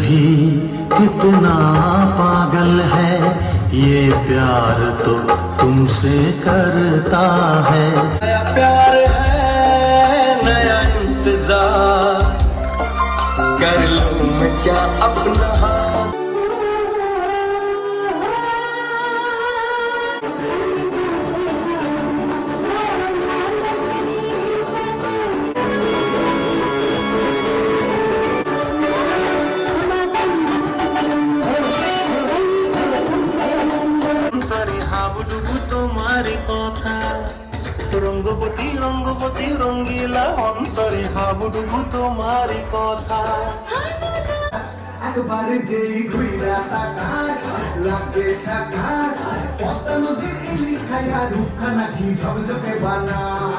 कितना पागल है, ये प्यार तो तुमसे करता है। नया प्यार है, नया इंतज़ार। कर लूँ क्या अपना হাবুডুবু তোমার কথা। রঙ্গপতি রঙ্গপতি, রঙ্গিলা অন্তরে হাবুডুবু তোমার কথা। একবার যেই ঘুইরা তাকাস, লাগে ঝাকাস, পদ্মা নদীর ইলিশ খাইয়া রূপখানা ঘি ঝকঝকে বানাস।